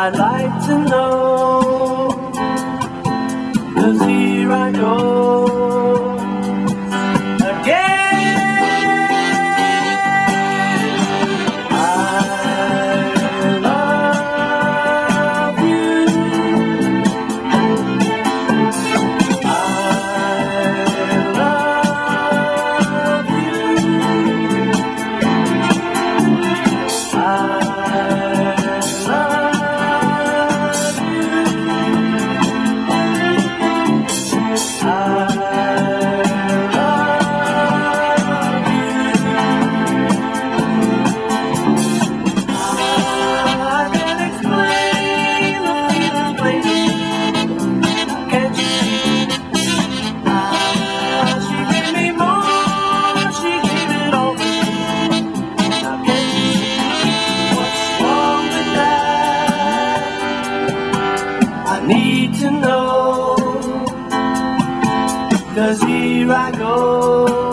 I'd like to know. Cause here I go. need to know. Cause here I go.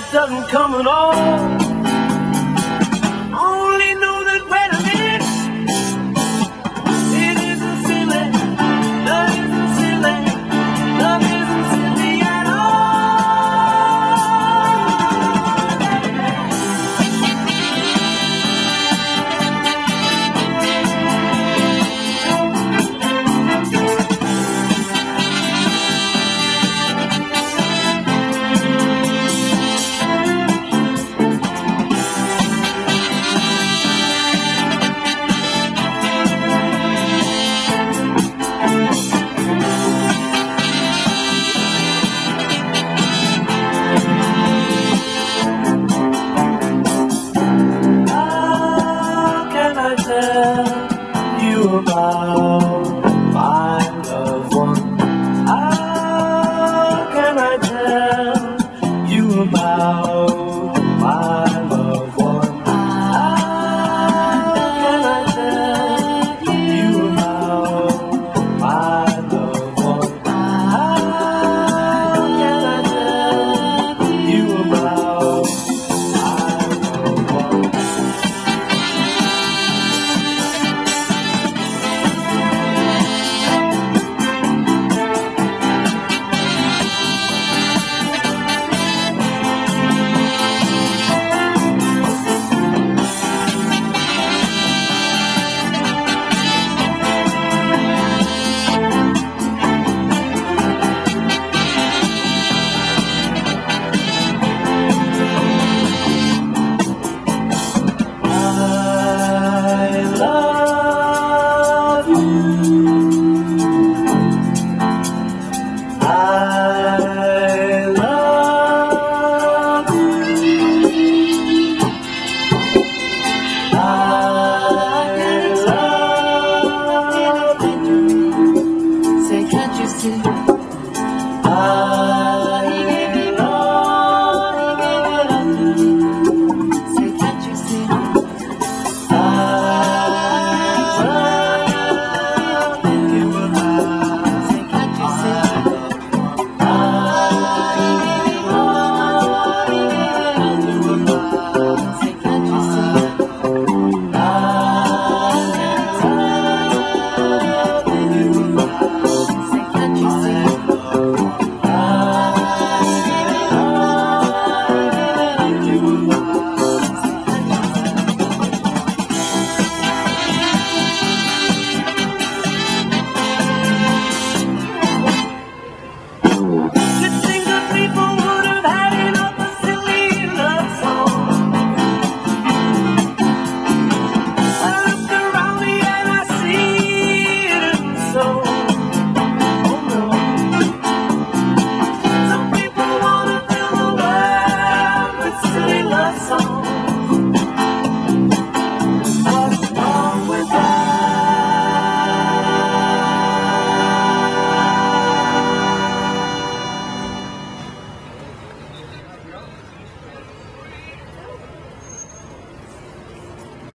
it doesn't come at all.